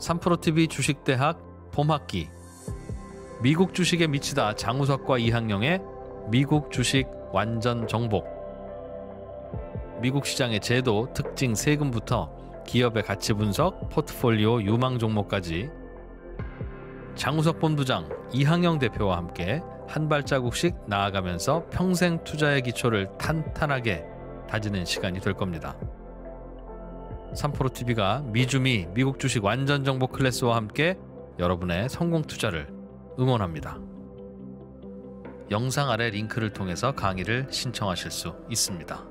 3프로TV 주식대학 봄학기. 미국 주식에 미치다 장우석과 이항영의 미국 주식 완전 정복. 미국 시장의 제도, 특징, 세금부터 기업의 가치 분석, 포트폴리오 유망 종목까지. 장우석 본부장, 이항영 대표와 함께 한 발자국씩 나아가면서 평생 투자의 기초를 탄탄하게 다지는 시간이 될 겁니다. 3프로TV가 미주미 미국 주식 완전 정보 클래스와 함께 여러분의 성공 투자를 응원합니다. 영상 아래 링크를 통해서 강의를 신청하실 수 있습니다.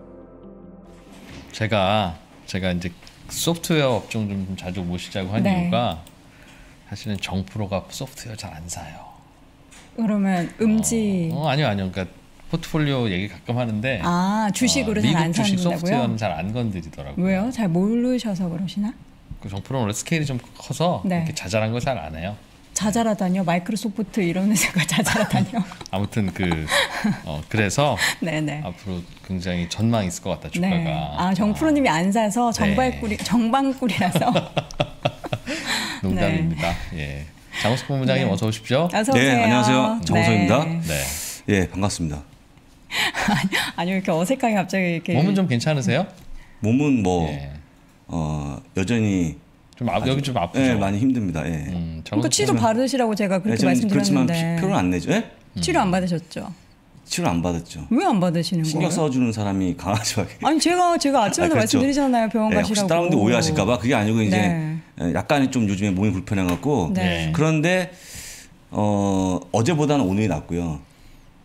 제가 제가 이제 소프트웨어 업종 좀 자주 모시자고 한 네. 이유가 사실은 정프로가 소프트웨어 잘 안 사요. 그러면 음지 어, 아니요 아니요. 그러니까 포트폴리오 얘기 가끔 하는데 아 주식으로 어, 잘안 미국 주식? 소프트웨어는 잘 안 건드리더라고요. 왜요? 잘 모르셔서 그러시나? 그 정프로는 원래 스케일이 좀 커서 네. 이렇게 자잘한 거잘안 해요. 자잘하다뇨 마이크로소프트 이런 회사가 자잘하다뇨. 아무튼 그 어, 그래서 네네. 앞으로 굉장히 전망이 있을 것 같다 주가가. 네. 아 정프로님이 안 사서 정발꿀이 정방꿀이라서. 어, 농담입니다. 예. 장호석 본부장님 네. 어서 오십시오. 어서 네, 오세요. 안녕하세요. 정우성입니다. 네. 네. 예, 반갑습니다. 아니 왜 이렇게 어색하게 갑자기 이렇게. 몸은 좀 괜찮으세요? 몸은 뭐 예. 어, 여전히 좀 아, 여기 좀 아프죠. 예, 많이 힘듭니다. 예. 음, 그러니까 치료 받으시라고 제가 예, 그렇게 그렇지만 말씀드렸는데. 피- 표를 안 내죠. 예? 치료 안 받으셨죠? 치료 안 받았죠. 왜 안 받으시는 신경 거예요? 써주는 사람이 강아지밖에. 아니 제가 제가 아침에도 아, 그렇죠. 말씀드리잖아요 병원 예, 혹시 가시라고. 다른 분들 오해하실까봐 그게 아니고 이제 네. 예, 약간이 좀 요즘에 몸이 불편해갖고 네. 그런데 어, 어제보다는 오늘이 낫고요.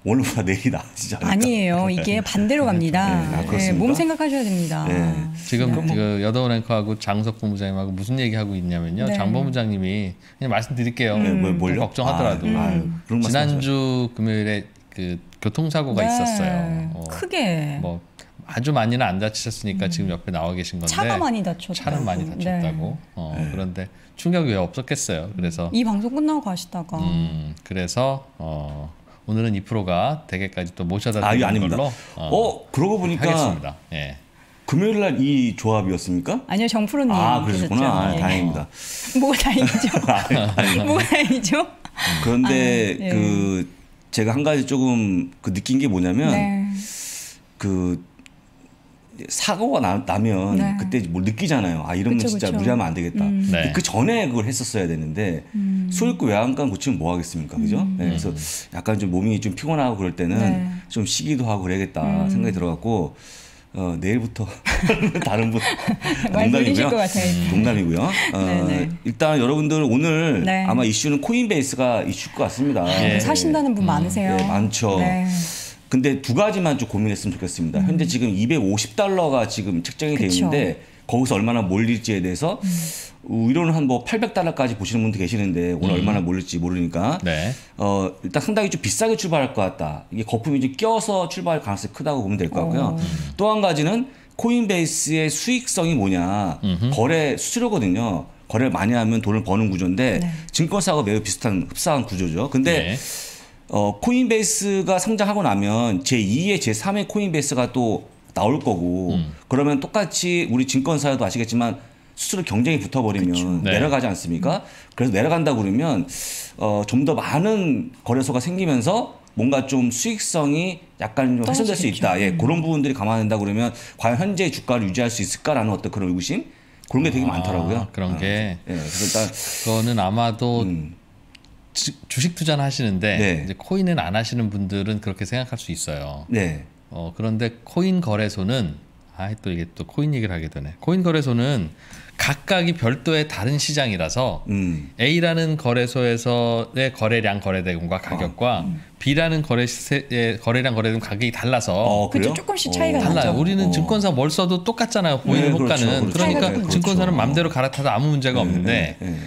오늘보다 내일이 나아지지 않을까. 아니에요. 이게 반대로 갑니다. 네, 아, 네? 몸 생각하셔야 됩니다. 네. 지금 그 여더운 앵커하고 장석 본부장님하고 무슨 얘기하고 있냐면요. 네. 장 본부장님이 그냥 말씀드릴게요. 네, 뭘, 뭘요? 걱정하더라도 아, 하지 지난주 금요일에 그 교통사고가 네, 있었어요. 어, 크게 뭐 아주 많이는 안 다치셨으니까 지금 옆에 나와 계신 건데 차가 많이 다쳤다고. 차는 많이 다쳤다고. 네. 어, 그런데 충격이 왜 없었겠어요. 그래서 이 방송 끝나고 가시다가 음, 그래서 어, 오늘은 이 프로가 대개까지 또 모셔다 아, 드리는 아닙니다. 걸로 어, 그러고 보니까 하겠습니다. 예. 금요일 날 이 조합이었습니까? 아니요 정프로님 아, 그러셨구나. 아? 예. 다행입니다. 뭐가 다행이죠? 뭐가 다행이죠? 그런데 아, 예. 그 제가 한 가지 조금 그 느낀 게 뭐냐면 네. 그 사고가 나, 나면 네. 그때 뭘 느끼잖아요. 아 이러면 그쵸, 진짜 그쵸. 무리하면 안 되겠다. 음. 네. 그 전에 그걸 했었어야 되는데 소유권 외양간 고치면 뭐 하겠습니까, 그죠? 음. 네, 그래서 약간 좀 몸이 좀 피곤하고 그럴 때는 네. 좀 쉬기도 하고 그래야겠다 음. 생각이 들어갖고 어, 내일부터 다른 분 농담이고요. 농담이고요. 어. 일단 여러분들 오늘 네. 아마 이슈는 코인베이스가 이슈일 것 같습니다. 예. 사신다는 분 많으세요. 네, 많죠. 네. 근데 두 가지만 좀 고민했으면 좋겠습니다. 현재 지금 250달러가 지금 책정이 돼 음. 그쵸. 있는데 거기서 얼마나 몰릴지에 대해서 어, 이론은 한뭐 800달러까지 보시는 분도 계시는데 오늘 음. 얼마나 몰릴지 모르니까 네. 어, 일단 상당히 좀 비싸게 출발할 것 같다. 이게 거품이 좀 껴서 출발할 가능성이 크다고 보면 될것 어. 같고요. 또 한 가지는 코인베이스의 수익성이 뭐냐. 거래 수수료거든요. 거래를 많이 하면 돈을 버는 구조인데 네. 증권사하고 매우 비슷한 흡사한 구조죠. 근데 네. 어, 코인베이스가 성장하고 나면 제2의 제3의 코인베이스가 또 나올 거고 음. 그러면 똑같이 우리 증권사도 아시겠지만 수수료 경쟁이 붙어버리면 네. 내려가지 않습니까? 그래서 내려간다 그러면 어, 좀 더 많은 거래소가 생기면서 뭔가 좀 수익성이 약간 좀 훼손될 수. 있다. 예, 그런 부분들이 감안된다 그러면 과연 현재 주가를 유지할 수 있을까라는 어떤 그런 의구심 그런 게 되게 아, 많더라고요. 그런 게. 예, 그래서 일단 그거는 아마도 음, 주, 주식 투자는 하시는데 네. 이제 코인은 안 하시는 분들은 그렇게 생각할 수 있어요. 네, 어, 그런데 코인 거래소는 아, 또 이게 또 코인 얘기를 하게 되네. 코인 거래소는 각각이 별도의 다른 시장이라서 음. A라는 거래소에서의 거래량 거래대금과 가격과 B라는 거래세 거래량 거래대금 가격이 달라서 어, 그죠? 조금씩 차이가 어. 달라요. 우리는 어. 증권사 뭘 써도 똑같잖아요. 보이는 네, 그렇죠, 호가는. 그렇죠. 그러니까 그렇죠. 증권사는 맘대로 갈아타도 아무 문제가 없는데 네, 네.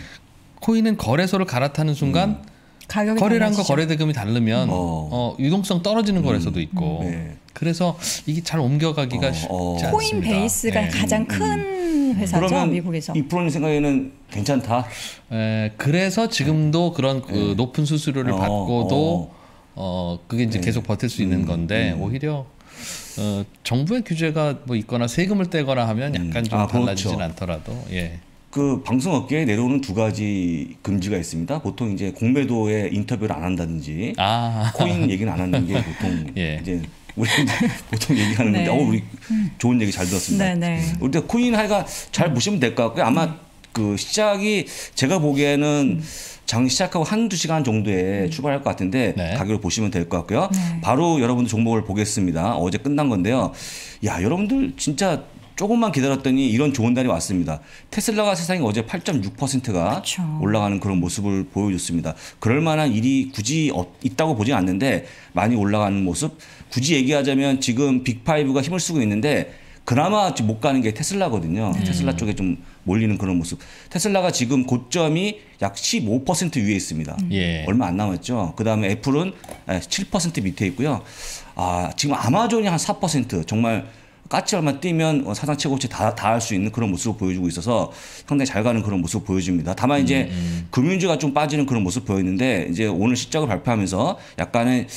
코인은 거래소를 갈아타는 순간 가격이 거래량과. 거래대금이 다르면 어. 어, 유동성 떨어지는 거래소도 있고 네. 그래서 이게 잘 옮겨가기가 어, 쉽지 어. 않습니다. 코인 베이스가 네. 가장 큰 회사죠 그러면 미국에서. 이 프로님 생각에는 괜찮다. 에, 그래서 지금도 그런 그 높은 수수료를 어, 받고도 어, 그게 이제 계속 버틸 수 있는 건데 오히려 어, 정부의 규제가 뭐 있거나 세금을 떼거나 하면 약간 좀 아, 달라지진 그렇죠. 않더라도 예. 그 방송 업계에 내려오는 두 가지 금지가 있습니다. 보통 이제 공매도에 인터뷰를 안 한다든지 아 코인 얘기는 안 하는 게 보통 예. 이제 우리 보통 얘기하는 건데 네. 어 우리 좋은 얘기 잘 들었습니다. 네, 네. 우리 코인 하여가 잘 보시면 될 것 같고요. 아마 그 시작이 제가 보기에는 장 시작하고 한두 시간 정도에 출발할 것 같은데 네. 가격을 보시면 될 것 같고요. 네. 바로 여러분들 종목을 보겠습니다. 어제 끝난 건데요. 야, 여러분들 진짜 조금만 기다렸더니 이런 좋은 날이 왔습니다. 테슬라가 세상에 어제 8.6%가 그쵸. 올라가는 그런 모습을 보여줬습니다. 그럴 만한 일이 굳이 어- 있다고 보진 않는데 많이 올라가는 모습. 굳이 얘기하자면 지금 빅5가 힘을 쓰고 있는데 그나마 못 가는 게 테슬라거든요. 테슬라 쪽에 좀 몰리는 그런 모습. 테슬라가 지금 고점이 약 15% 위에 있습니다. 예. 얼마 안 남았죠. 그 다음에 애플은 7% 밑에 있고요. 아, 지금 아마존이 한 4% 정말 까치 얼마 뛰면 어, 사상 최고치 다할 수 있는 그런 모습을 보여주고 있어서 상당히 잘 가는 그런 모습을 보여줍니다. 다만 이제 금융주가 좀 빠지는 그런 모습 보였는데 이제 오늘 실적을 발표하면서 약간의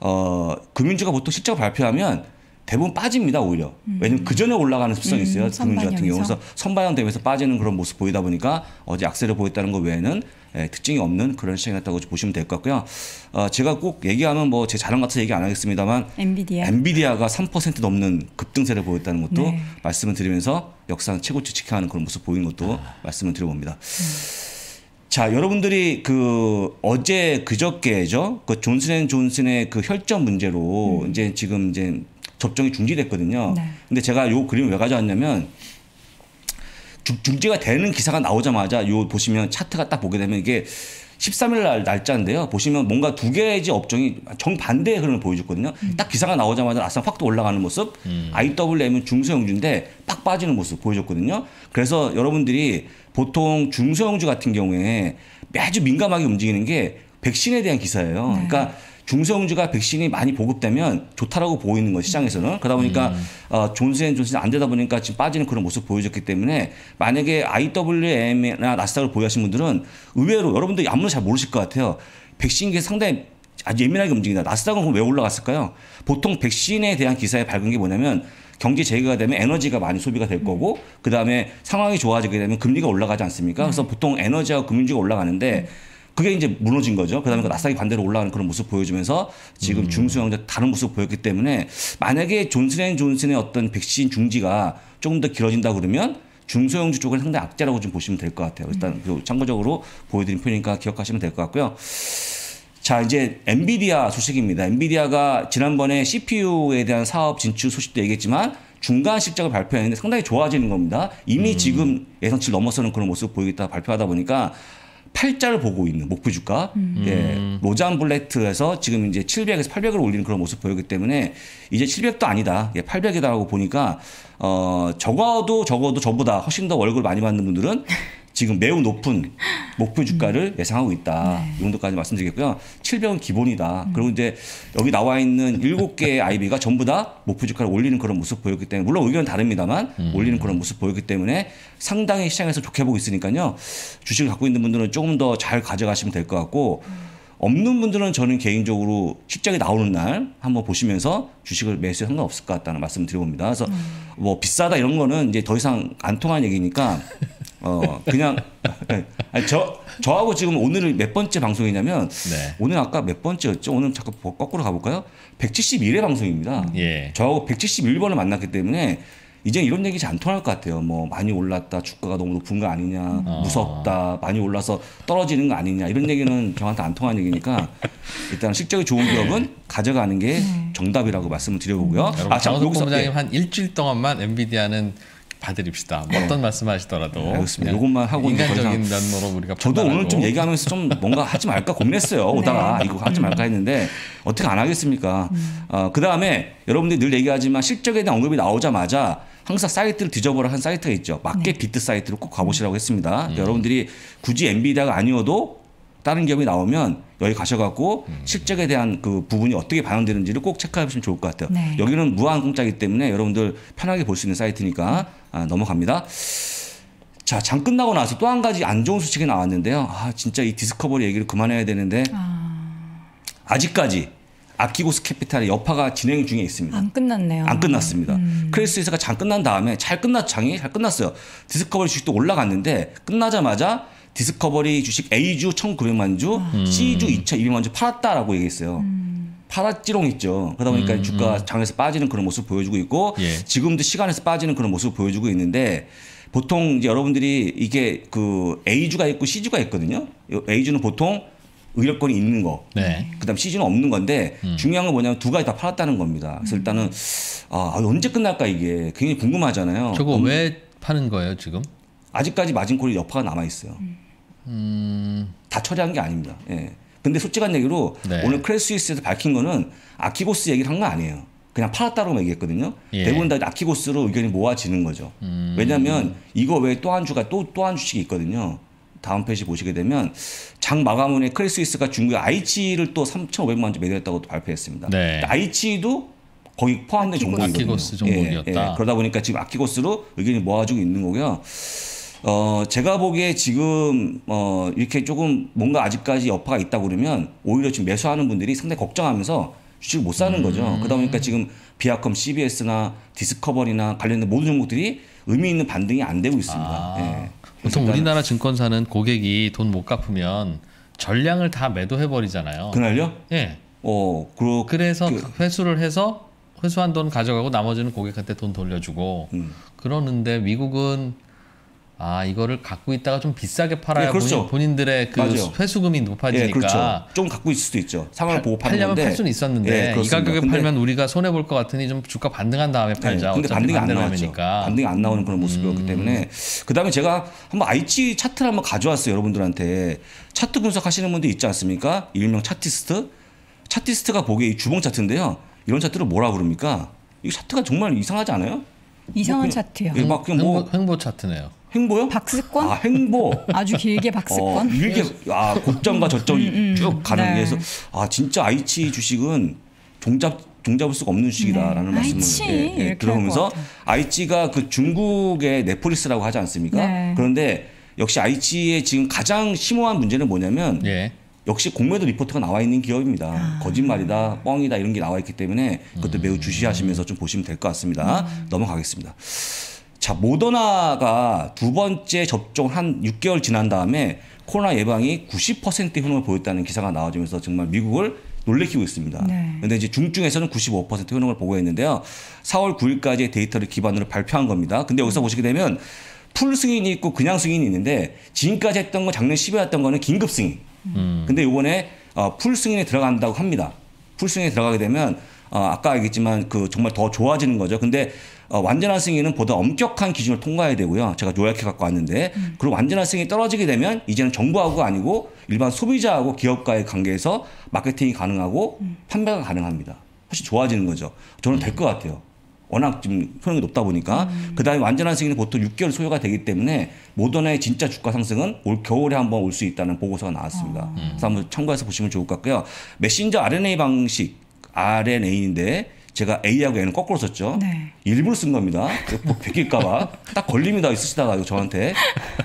어, 금융주가 보통 실적을 발표하면 대부분 빠집니다 오히려 왜냐면 그 전에 올라가는 습성이 있어요 음, 금융주 같은 경우. 그래서 선반영 되면서 빠지는 그런 모습 보이다 보니까 어제 악세를 보였다는 것 외에는 예, 특징이 없는 그런 시장이었다고 보시면 될 것 같고요. 어, 제가 꼭 얘기하면 뭐 제 자랑 같아서 얘기 안 하겠습니다만 엔비디아. 엔비디아가 3% 넘는 급등세를 보였다는 것도 네. 말씀을 드리면서 역사상 최고치 지켜하는 그런 모습 보이는 것도 말씀을 드려봅니다. 자, 여러분들이 그 어제 그저께죠. 그 존슨앤존슨의 그 혈전 문제로 이제 지금 이제 접종이 중지됐거든요. 네. 근데 제가 요 그림을 왜 가져왔냐면 중- 중지가 되는 기사가 나오자마자 요 보시면 차트가 딱 보게 되면 이게 13일 날 날짜인데요. 보시면 뭔가 두 개의 업종이 정반대의 흐름을 보여줬거든요. 딱 기사가 나오자마자 나상 확또 올라가는 모습. IWM은 중소형주인데 팍 빠지는 모습 보여줬거든요. 그래서 여러분들이 보통 중소형주 같은 경우에 매주 민감하게 움직이는 게 백신에 대한 기사예요. 그러니까 중소형주가 백신이 많이 보급되면 좋다라고 보이는 거 시장에서는 그러다 보니까 어, 존슨앤존슨이 안 되다 보니까 지금 빠지는 그런 모습 보여줬기 때문에 만약에 IWM이나 나스닥을 보유하신 분들은 의외로 여러분들이 아무나 잘 모르실 것 같아요. 백신계 상당히 아주 예민하게 움직인다. 나스닥은 그럼 왜 올라갔을까요? 보통 백신에 대한 기사에 밝은 게 뭐냐면 경제 재개가 되면 에너지가 많이 소비가 될 거고 그 다음에 상황이 좋아지게 되면 금리가 올라가지 않습니까? 그래서 보통 에너지하고 금융주가 올라가는데 그게 이제 무너진 거죠. 그다음에 그 나스닥이 반대로 올라가는 그런 모습 보여주면서 지금 중소형제 다른 모습 보였기 때문에 만약에 존슨앤존슨의 어떤 백신 중지가 조금 더 길어진다 그러면 중소형주 쪽은 상당히 악재라고 좀 보시면 될 것 같아요. 일단 그 참고적으로 보여드린 표니까 기억하시면 될 것 같고요. 자 이제 엔비디아 소식입니다. 엔비디아가 지난번에 CPU에 대한 사업 진출 소식도 얘기했지만 중간 실적을 발표했는데 상당히 좋아지는 겁니다. 이미 지금 예상치를 넘어서는 그런 모습 보이겠다 발표하다 보니까 팔자를 보고 있는 목표 주가. 예, 로잔 블레트에서 지금 이제 700에서 800을 올리는 그런 모습 보이기 때문에 이제 700도 아니다. 예, 800이다라고 보니까 어 적어도 적어도 저보다 훨씬 더 월급을 많이 받는 분들은 지금 매우 높은 목표 주가를 예상하고 있다. 이 정도까지 말씀드리겠고요. 700은 기본이다. 그리고 이제 여기 나와 있는 7개의 IB가 전부 다 목표 주가를 올리는 그런 모습 보였기 때문에 물론 의견은 다릅니다만 올리는 그런 모습 보였기 때문에 상당히 시장에서 좋게 보고 있으니까요. 주식을 갖고 있는 분들은 조금 더 잘 가져가시면 될 것 같고 없는 분들은 저는 개인적으로 실적이 나오는 날 한번 보시면서 주식을 매수해 상관없을 것 같다는 말씀을 드려봅니다. 그래서 뭐 비싸다 이런 거는 이제 더 이상 안 통한 얘기니까 어 그냥 아니 저 저하고 지금 오늘 몇 번째 방송이냐면 네. 오늘 아까 몇 번째였죠? 오늘 잠깐 거- 거꾸로 가볼까요? 171회 방송입니다. 예. 저하고 171번을 만났기 때문에 이제 이런 얘기 잘 안 통할 것 같아요. 뭐 많이 올랐다, 주가가 너무 높은 거 아니냐, 무섭다, 많이 올라서 떨어지는 거 아니냐 이런 얘기는 저한테 안 통하는 얘기니까 일단 실적이 좋은 기업은 가져가는 게 정답이라고 말씀을 드려보고요. 여러분 아, 여기서 본부장님 예. 한 일주일 동안만 엔비디아는 봐드립시다. 뭐 어떤 말씀하시더라도 네, 알겠습니다. 요것만 하고 인간적인 면모로 우리가 저도 오늘 판단하고. 좀 얘기하면서 좀 뭔가 하지 말까 고민했어요. 오다가 이거 하지 말까 했는데 어떻게 안 하겠습니까? 어, 그 다음에 여러분들이 늘 얘기하지만 실적에 대한 언급이 나오자마자 항상 사이트를 뒤져보라 한 사이트가 있죠. 마켓 비트 사이트를 꼭 가보시라고 했습니다. 그러니까 여러분들이 굳이 엔비디아가 아니어도 다른 기업이 나오면 여기 가셔갖고 실적에 대한 그 부분이 어떻게 반영되는지를 꼭 체크해 보시면 좋을 것 같아요. 네. 여기는 무한 공짜이기 때문에 여러분들 편하게 볼 수 있는 사이트니까 아, 넘어갑니다. 자, 장 끝나고 나서 또 한 가지 안 좋은 소식이 나왔는데요. 아, 진짜 이 디스커버리 얘기를 그만해야 되는데 아 직까지 아케고스 캐피탈의 여파가 진행 중에 있습니다. 안 끝났네요. 안 끝났습니다. 크레디트 스위스가 장 끝난 다음에 잘 끝났 장이 잘 끝났어요. 디스커버리 주식도 올라갔는데 끝나자마자 디스커버리 주식 A주 1,900만 주, C주 2,200만 주 팔았다라고 얘기했어요. 팔았지롱 있죠. 그러다 보니까 주가 장에서 빠지는 그런 모습 보여주고 있고 예. 지금도 시간외에서 빠지는 그런 모습 보여주고 있는데 보통 이제 여러분들이 이게 그 A주가 있고 C주가 있거든요. 요 A주는 보통 의결권이 있는 거. 네. 그다음 C주는 없는 건데 중요한 건 뭐냐면 두 가지 다 팔았다는 겁니다. 그래서 일단은 아 언제 끝날까 이게 굉장히 궁금하잖아요. 저거 엄- 왜 파는 거예요 지금? 아직까지 마진콜이 여파가 남아 있어요. 다 처리한 게 아닙니다. 예. 근데 솔직한 얘기로 네. 오늘 크레디트 스위스에서 밝힌 거는 아케고스 얘기를 한 거 아니에요. 그냥 팔았다고 얘기했거든요. 예. 대부분 다 아케고스로 의견이 모아지는 거죠. 왜냐하면 이거 외에 또 한 주가 또 또 한 주식이 있거든요. 다음 페이지 보시게 되면 장 마감 후에 크레디트 스위스가 중국의 아이치이를 또 3,500만 주 매도했다고 또 발표했습니다. 네. 아이치이도 거기 포함된 종목이거든요. 아케고스 종목이었다. 그러다 보니까 지금 아케고스로 의견이 모아지고 있는 거고요. 어, 제가 보기에 지금 어, 이렇게 조금 뭔가 아직까지 여파가 있다 그러면 오히려 지금 매수하는 분들이 상당히 걱정하면서 주식을 못 사는 거죠. 그러다 보니까 지금 비아컴, CBS나 디스커버리나 관련된 모든 종목들이 의미 있는 반등이 안 되고 있습니다. 아, 예. 보통 일단은 우리나라 증권사는 고객이 돈 못 갚으면 전량을 다 매도해 버리잖아요. 그날요? 예. 어, 그러, 그래서 그- 회수를 해서 회수한 돈 가져가고 나머지는 고객한테 돈 돌려주고 음. 그러는데 미국은 아 이거를 갖고 있다가 좀 비싸게 팔아야 예, 그렇죠. 본인, 들의그 맞아요. 회수금이 예, 높아지니까 그렇죠. 좀 갖고 있을 수도 있죠. 상황을 보고 파는 팔려면 건데. 팔 수는 있었는데 예, 이. 가격에 근데- 팔면 우리가 손해 볼 것 같으니 좀 주가 반등한 다음에 팔자. 네, 근데 반등이 안 나왔죠. 하니까. 음. 반등이 안 나오는 그런 모습이었기 때문에 그다음에 제가 한번 아이치 차트를 한번 가져왔어요 여러분들한테 차트 분석하시는 분들 있지 않습니까? 일명 차티스트. 차티스트가 보기에 이 주봉 차트인데요. 이런 차트를 뭐라 그럽니까? 이 차트가 정말 이상하지 않아요? 이상한 뭐 그냥- 차트요. 예, 막 그냥 뭐 횡보, 횡보 차트네요. 행보요? 박스권? 아 행보. 아주 길게 어, 박스권. 이렇게 아 고점과 저점이 쭉 가는 네. 게서 아 진짜 아이치 주식은 종잡 종잡을 수가 없는 주식이다라는 네. 말씀을 아이치 예, 예, 들어보면서. 아이치가 그 중국의 넷플릭스라고 하지 않습니까? 네. 그런데 역시 아이치의 지금 가장 심오한 문제는 뭐냐면 예. 역시 공매도 리포트가 나와 있는 기업입니다. 아. 거짓말이다, 뻥이다 이런 게 나와 있기 때문에 그것도 음. 매우 주시하시면서 좀 보시면 될 것 같습니다. 넘어가겠습니다. 자, 모더나가 두 번째 접종 한 6개월 지난 다음에 코로나 예방이 90%의 효능을 보였다는 기사가 나와주면서 정말 미국을 놀래키고 있습니다. 네. 근데 이제 중증에서는 95% 효능을 보고했는데요. 4월 9일까지의 데이터를 기반으로 발표한 겁니다. 근데 여기서 보시게 되면 full 승인이 있고 그냥 승인이 있는데 지금까지 했던 거 작년 10회 했던 거는 긴급 승인. 근데 이번에 어, full 승인에 들어간다고 합니다. full 승인에 들어가게 되면 어, 아까 얘기했지만 그 정말 더 좋아지는 거죠. 근데 어, 완전한 승인은 보다 엄격한 기준을 통과해야 되고요. 제가 요약해 갖고 왔는데 그리고 완전한 승인이 떨어지게 되면 이제는 정부하고 아니고 일반 소비자하고 기업과의 관계에서 마케팅이 가능하고 판매가 가능합니다. 훨씬 좋아지는 거죠. 저는 될 것 같아요. 워낙 지금 효능이 높다 보니까 그다음에 완전한 승인은 보통 6개월 소요가 되기 때문에 모더나의 진짜 주가 상승은 올 겨울에 한번 올 수 있다는 보고서가 나왔습니다. 그래서 한번 참고해서 보시면 좋을 것 같고요. 메신저 RNA 방식 RNA인데 제가 A하고 N을 거꾸로 썼죠. 네. 일부러 쓴 겁니다. 뭐 베낄까봐 딱 걸립니다. 있으시다가 저한테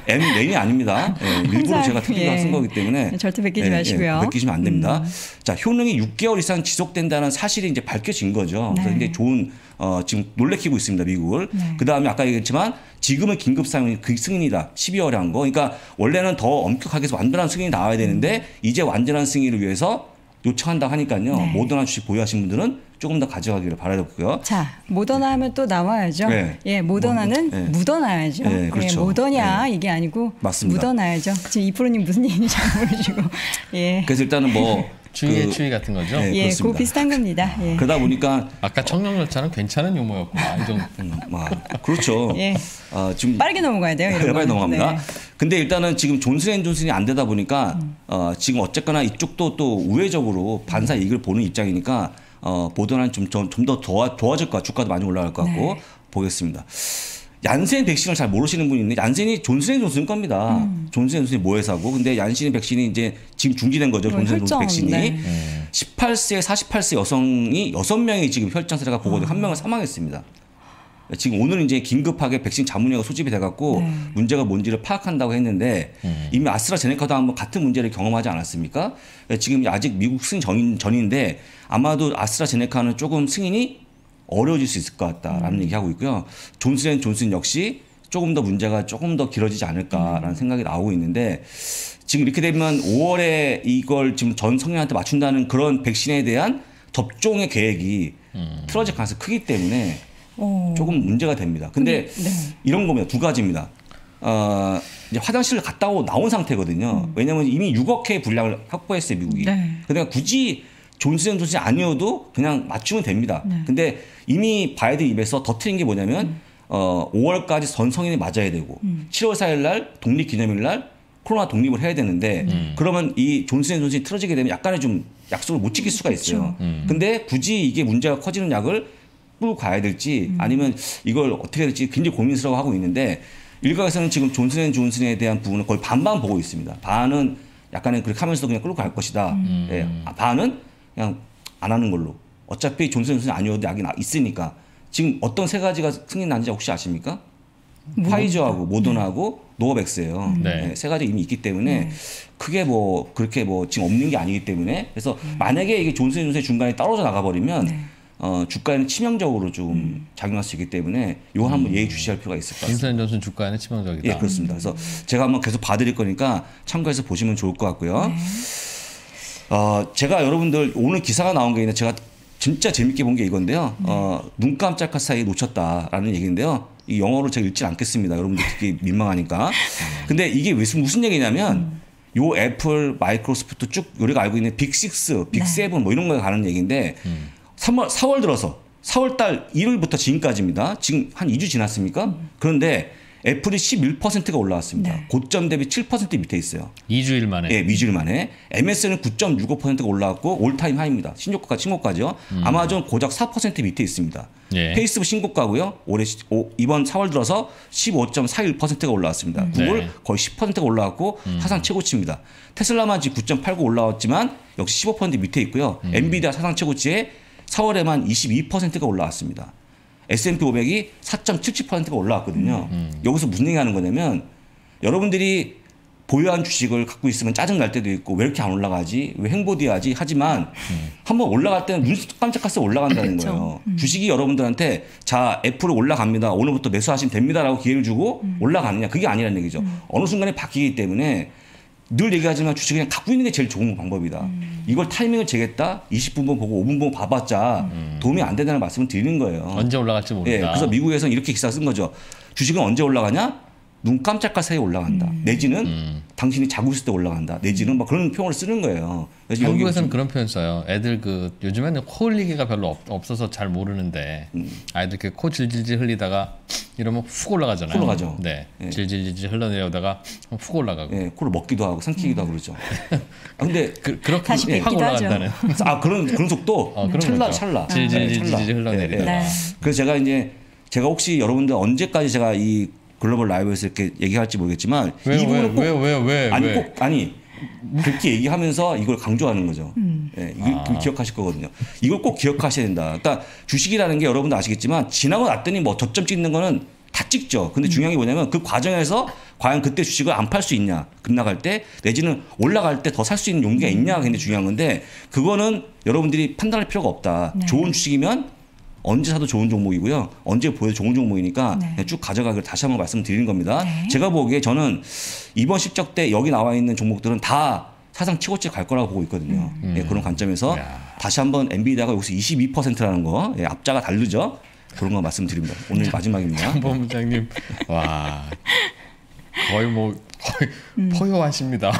N N이 아닙니다. 예, 일부러 항상, 제가 특이한 예. 쓴 거기 때문에 절대 베끼지 마시고요. 음. 베끼시면 안 됩니다. 자 효능이 6개월 이상 지속된다는 사실이 이제 밝혀진 거죠. 그래서 네. 이제 좋은 어, 지금 놀래키고 있습니다 미국을. 네. 그 다음에 아까 얘기했지만 지금은 긴급 사용이 그 승인이다. 12월에 한 거. 그러니까 원래는 더 엄격하게 해서 완전한 승인이 나와야 되는데 이제 완전한 승인을 위해서 요청한다 하니까요. 네. 모더나 주식 보유하신 분들은 조금 더 가져가기를 바라고요. 자, 모더나 하면 또 나와야죠. 네. 예, 모더나는 뭐, 네. 묻어놔야죠. 네, 그렇죠. 예, 모더냐 이게 아니고 맞습니다. 묻어놔야죠. 지금 이 프로님 무슨 얘기인지 잘 모르시고. 예. 그래서 일단은 뭐 주의의 그- 추위 같은 거죠. 네. 예, 그렇습니다. 그 비슷한 겁니다. 예. 그러다 보니까 아까 청룡열차는 괜찮은 유머였구나. 이 정도. 음, 아, 그렇죠. 예. 아, 지금 빠르게 넘어가야 돼요. 이런 빨리 거는. 넘어갑니다. 네. 근데 일단은 지금 존슨앤존슨이 안 되다 보니까 음. 어, 지금 어쨌거나 이쪽도 또 우회적으로 반사 이익을 보는 입장이니까 어, 보도는 좀좀 더 좋아, 좋아질 것 같고 주가도 많이 올라갈 것 같고 네. 보겠습니다. 얀센 백신을 잘 모르시는 분이 있는데 얀센이 존슨앤존슨 겁니다. 음. 존슨앤존슨이 뭐 회사고 근데 얀센 백신이 이제 지금 중지된 거죠. 뭐 존슨앤존슨 백신이 네. 18세, 48세 여성이 6명이 지금 혈전 사례가 보고돼 아. 한 명은 사망했습니다. 지금 오늘 이제 긴급하게 백신 자문위가 소집이 돼갖고 네. 문제가 뭔지를 파악한다고 했는데 이미 아스트라제네카도 한번 같은 문제를 경험하지 않았습니까? 지금 아직 미국 승인 전, 전인데 아마도 아스트라제네카는 조금 승인이 어려워질 수 있을 것 같다라는 얘기하고 있고요. 존슨앤존슨 역시 조금 더 문제가 조금 더 길어지지 않을까라는 생각이 나오고 있는데 지금 이렇게 되면 5월에 이걸 지금 전 성인한테 맞춘다는 그런 백신에 대한 접종의 계획이 틀어질 가능성이 크기 때문에 오. 조금 문제가 됩니다. 근데 네. 이런 겁니다. 두 가지입니다. 어, 이제 화장실을 갔다 오고 나온 상태거든요. 왜냐하면 이미 6억 회 분량을 확보했어요, 미국이. 네. 그러니까 굳이 존슨앤존슨이 아니어도 그냥 맞추면 됩니다. 네. 근데 이미 바이든 입에서 터트린 게 뭐냐면 어, 5월까지 전 성인이 맞아야 되고 7월 4일 날 독립 기념일 날 코로나 독립을 해야 되는데 그러면 이 존슨 앤 존슨이 틀어지게 되면 약간의 좀 약속을 못 지킬 수가 있어요. 근데 굳이 이게 문제가 커지는 약을 끌고 가야 될지 아니면 이걸 어떻게 해야 될지 굉장히 고민스러워 하고 있는데 일각에서는 지금 존슨 앤 존슨에 대한 부분은 거의 반반 보고 있습니다. 반은 약간의 그렇게 하면서도 그냥 끌고 갈 것이다. 예. 아, 반은 그냥 안 하는 걸로. 어차피 존슨앤존슨 아니어도 약이 나- 있으니까 지금 어떤 세 가지가 승인 난지 혹시 아십니까? 파이저하고 모더나하고 노어백스예요. 네. 네, 세 가지 이미 있기 때문에 크게 뭐 그렇게 뭐 지금 없는 게 아니기 때문에 그래서 만약에 이게 존슨앤존슨의 중간에 떨어져 나가 버리면 네. 어, 주가에는 치명적으로 좀 작용할 수 있기 때문에 요거 한번 예의 주시할 필요가 있을 것 같습니다. 존슨 존슨 주가에는 치명적이다. 예, 그렇습니다. 그래서 제가 한번 계속 봐드릴 거니까 참고해서 보시면 좋을 것 같고요. 네. 어, 제가 여러분들 오늘 기사가 나온 게 있는데 제가 진짜 재밌게 본 게 이건데요. 어, 눈 깜짝할 사이에 놓쳤다라는 얘기인데요. 이 영어로 제가 읽지 않겠습니다. 여러분들 듣기 민망하니까. 근데 이게 무슨, 무슨 얘기냐면 요 애플, 마이크로소프트 쭉 우리가 알고 있는 Big 6, Big 7 뭐 이런 거에 관한 얘기인데 3월, 4월 들어서 4월 달 1일부터 지금까지입니다. 지금 한 2주 지났습니까? 그런데 애플이 11%가 올라왔습니다. 네. 고점 대비 7% 밑에 있어요. 2주일 만에. 예, 2주일 만에. MS는 9.65%가 올라왔고 all-time high입니다. 신고가 신고가죠. 아마존 고작 4% 밑에 있습니다. 예. 페이스북 신고가고요. 올해 시- 오- 이번 4월 들어서 15.41%가 올라왔습니다. 구글 네. 거의 10%가 올라왔고 사상 최고치입니다. 테슬라만 지금 9.89 올라왔지만 역시 15% 밑에 있고요. 엔비디아 사상 최고치에 4월에만 22%가 올라왔습니다. S&P 500이 4.77%가 올라왔거든요. 여기서 무슨 얘기하는 거냐면 여러분들이 보유한 주식을 갖고 있으면 짜증 날 때도 있고 왜 이렇게 안 올라가지? 왜 행보돼야지? 하지만 한번 올라갈 때는 눈 깜짝할 때 올라간다는 그렇죠. 거예요. 주식이 여러분들한테 자 애플 올라갑니다. 오늘부터 매수하시면 됩니다라고 기회를 주고 올라가느냐 그게 아니라는 얘기죠. 어느 순간에 바뀌기 때문에 늘 얘기하지만 주식 그냥 갖고 있는 게 제일 좋은 방법이다. 이걸 타이밍을 재겠다. 20분 보고 5분 보고 봐봤자 도움이 안 된다는 말씀을 드리는 거예요. 언제 올라갈지 예, 모른다. 그래서 미국에서는 이렇게 기사 쓴 거죠. 주식은 언제 올라가냐? 눈 깜짝할 사이에 올라간다. 내지는 당신이 자고 있을 때 올라간다. 내지는 막 그런 표현을 쓰는 거예요. 한국에서는 무슨- 그런 표현 써요. 애들 그 요즘에는 코 흘리기가 별로 없, 없어서 잘 모르는데 음. 아이들 이렇게 코 질질질 흘리다가 이러면 훅 올라가잖아요. 훅 올라가죠. 네, 예. 질질질질 흘러내려다가 훅 올라가고. 예, 코를 먹기도 하고 삼키기도 하고 그러죠. 아, 근데 그, 그렇게 다시 확. 올라간다는. 아 그런 그런 속도 어, 그런 찰나 거죠. 찰나 질질질질 예, 찰나. 흘러내리다가. 예, 예. 네. 그래서 제가 이제 제가 혹시 여러분들 언제까지 제가 이 글로벌 라이브에서 이렇게 얘기할지 모르겠지만 이 왜요, 부분은 꼭 왜요, 왜요, 왜, 아니 왜? 꼭 아니 그렇게 얘기하면서 이걸 강조하는 거죠. 예, 이걸 아. 기억하실 거거든요. 이걸 꼭 기억하셔야 된다. 그러니까 주식이라는 게 여러분도 아시겠지만 지나고 났더니 뭐 저점 찍는 거는 다 찍죠. 근데 중요한 게 뭐냐면 그 과정에서 과연 그때 주식을 안 팔 수 있냐 급락할 때 내지는 올라갈 때 더 살 수 있는 용기가 있냐가 굉장히 중요한 건데 그거는 여러분들이 판단할 필요가 없다. 네. 좋은 주식이면 언제 사도 좋은 종목이고요. 언제 보여도 좋은 종목이니까 네. 그냥 쭉 가져가기를 다시 한번 말씀드리는 겁니다. 네. 제가 보기에 저는 이번 실적 때 여기 나와 있는 종목들은 다 사상 최고치 갈 거라고 보고 있거든요. 예, 그런 관점에서 야. 다시 한번 엔비디아가 여기서 22%라는 거 예, 앞자가 다르죠. 그런 거 말씀드립니다. 오늘 마지막입니다. 본부장님 와 거의 뭐 거의 음. 포효하십니다.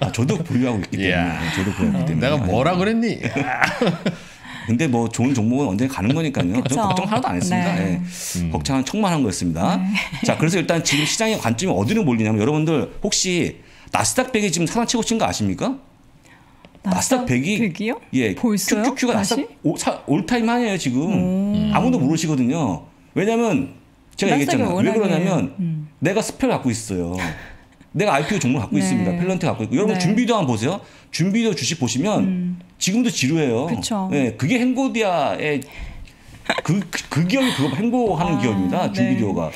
아, 저도 보유하고 있기 때문에. 예, 저도 보유하기 때문에 내가 뭐라 그랬니? 근데 뭐 좋은 종목은 언제 가는 거니까요. 그쵸. 저 걱정 하나도 안 했습니다. 네. 예. 걱정은 청만한 거였습니다. 자, 그래서 일단 지금 시장의 관점이 어디로 몰리냐면 여러분들 혹시 나스닥 100이 지금 사상 최고치인 거 아십니까? 나스닥 100이 이요 예, 벌써요? QQQ가? 나스닥 오- 사- 올타임 하이에요 지금. 아무도 모르시거든요. 왜냐면 제가 얘기했잖아요. 왜 워낙에, 그러냐면 음. 내가 스펠을 갖고 있어요. 내가 IPO 종목 갖고 네. 있습니다. 펠런트 갖고 있고. 여러분 네. 음. 준비도 한번 보세요. 준비도 주식 보시면 지금도 지루해요. 그쵸. 예, 그게 행보디아의 그, 그, 그 기업이 그거 행보하는 아, 기업입니다. 네. 줌 비디오가.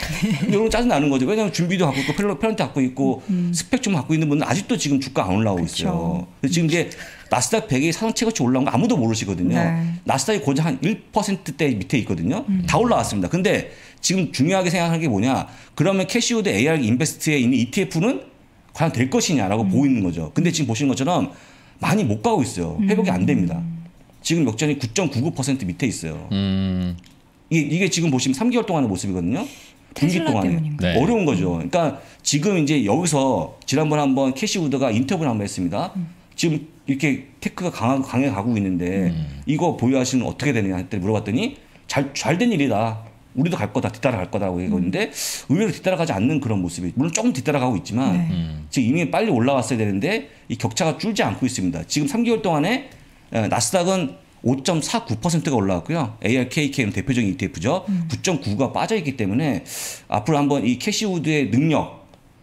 여러분 짜증 나는 거죠. 왜냐하면 줌 비디오 갖고 있고 팔란- 팔란티어 갖고 있고 SPAC 좀 갖고 있는 분은 아직도 지금 주가 안 올라오고 음. 그쵸. 있어요. 지금 이제 나스닥 100이 사상 최고치 올라온 거 아무도 모르시거든요. 네. 나스닥이 고작 한 1%대 밑에 있거든요. 다 올라왔습니다. 근데 지금 중요하게 생각하는 게 뭐냐? 그러면 캐시우드 ARK 인베스트에 있는 ETF는 과연 될 것이냐라고 보고 있는 거죠. 근데 지금 보시는 것처럼 많이 못 가고 있어요. 회복이 안 됩니다. 지금 역전이 9.99% 밑에 있어요. 음, 이게, 이게 지금 보시면 3개월 동안의 모습이거든요. 분기 동안에 때문인가요? 네. 어려운 거죠. 그러니까 지금 이제 여기서 지난번에 한번 캐시 우드가 인터뷰를 한번 했습니다. 지금 이렇게 tech가 강하, 강해 가고 있는데 이거 보유하시면 어떻게 되느냐 했더니 물어봤더니 잘 잘 된 일이다. 우리도 갈 거다 뒤따라 갈 거다라고 얘기했는데 의외로 뒤따라가지 않는 그런 모습이 물론 조금 뒤따라가고 있지만 네. 지금 이미 빨리 올라왔어야 되는데 이 격차가 줄지 않고 있습니다. 지금 3개월 동안에 에, 나스닥은 5.49%가 올라왔고요. ARKK는 대표적인 ETF죠. 9.9가 빠져 있기 때문에 앞으로 한번 이 캐시우드의 능력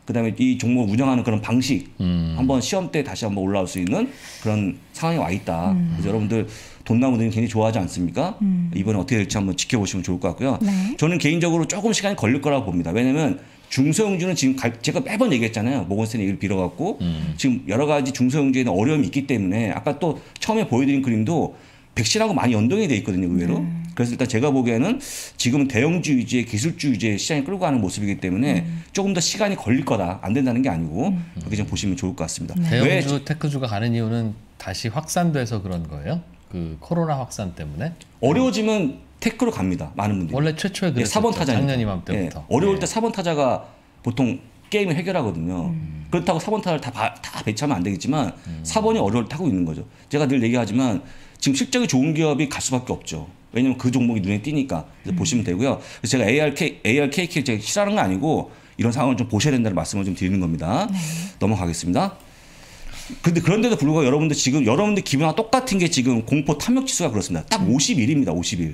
그다음에 이 종목 운영하는 그런 방식 한번 시험대 다시 한번 올라올 수 있는 그런 상황에 와 있다. 그래서 여러분들 돈 나무들이 굉장히 좋아하지 않습니까? 이번에 어떻게 될지 한번 지켜보시면 좋을 것 같고요. 네. 저는 개인적으로 조금 시간이 걸릴 거라고 봅니다. 왜냐하면 중소형주는 지금 갈- 제가 매번 얘기했잖아요. 모건스탠리 얘기를 빌어갖고 지금 여러 가지 중소형주에는 어려움이 있기 때문에 아까 또 처음에 보여드린 그림도 백신하고 많이 연동이 돼 있거든요, 의외로. 그래서 일단 제가 보기에는 지금은 대형주 위주의 기술주 위주의 시장이 끌고 가는 모습이기 때문에 조금 더 시간이 걸릴 거다. 안 된다는 게 아니고 그렇게 좀 보시면 좋을 것 같습니다. 왜 대형주 테크주가 가는 이유는 다시 확산돼서 그런 거예요? 그 코로나 확산 때문에? 어려워지면 테크로 갑니다. 많은 분들이. 원래 최초에 예, 그랬었죠. 4번 타자 작년 이맘때부터. 어려울 예. 때 4번 타자가 보통 게임을 해결하거든요. 그렇다고 4번 타자를 다, 바- 다 배치하면 안 되겠지만 음. 4번이 어려울 때 하고 있는 거죠. 제가 늘 얘기하지만 지금 실적이 좋은 기업이 갈 수밖에 없죠. 왜냐면 그 종목이 눈에 띄니까 그래서 보시면 되고요. 그래서 제가 ARK, ARKK 제가 싫어하는 건 아니고 이런 상황을 좀 보셔야 된다는 말씀을 좀 드리는 겁니다. 넘어가겠습니다. 근데 그런데도 불구하고 여러분들 지금 여러분들 기분과 똑같은 게 지금 공포 탐욕 지수가 그렇습니다. 딱 51입니다. 51.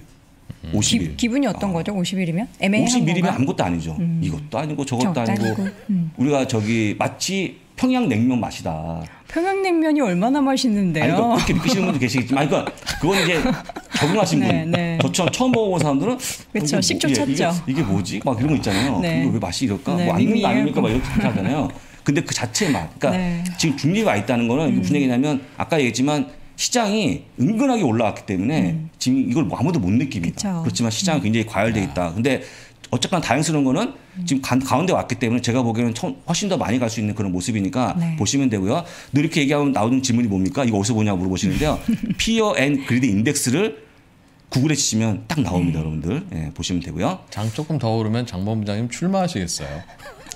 51. 기, 기분이 어떤 거죠? 50일이면? 애매한 51이면 건가? 아무것도 아니죠. 이것도 아니고 저것도 저것도 아니고, 아니고. 음. 우리가 저기 마치 평양냉면 맛이다. 평양냉면이 얼마나 맛있는데요? 아니 그러니까 그렇게 느끼시는 분도 계시겠지만, 그러니까 그건 이제 적응하신 분, 네, 네. 저처럼 처음 먹어본 사람들은 이게 뭐- 식초 예, 찾죠. 이게, 이게 뭐지? 막 이런 거 있잖아요. 네. 이거 왜 맛이 이럴까? 네, 뭐 밍밍해요. 아닙니까? 막 이렇게 하잖아요. 근데 그 자체의 맛. 그러니까 네. 음. 지금 중리가 있다는 거는 이게 무슨 얘기냐면 아까 얘기했지만 시장이 은근하게 올라왔기 때문에 지금 이걸 뭐 아무도 못 느낍니다. 음. 그쵸. 그렇지만 시장은 굉장히 과열돼 있다. 근데 어쨌거나 다행스러운 거는 지금 가, 가운데 왔기 때문에 제가 보기에는 처- 훨씬 더 많이 갈 수 있는 그런 모습이니까 네. 보시면 되고요. 늘 이렇게 얘기하면 나오는 질문이 뭡니까? 이거 어디서 보냐고 물어보시는데요. Fear and Greed Index를 구글에 치시면 딱 나옵니다, 네. 여러분들. 예, 보시면 되고요. 장 조금 더 오르면 장본부장님 출마하시겠어요.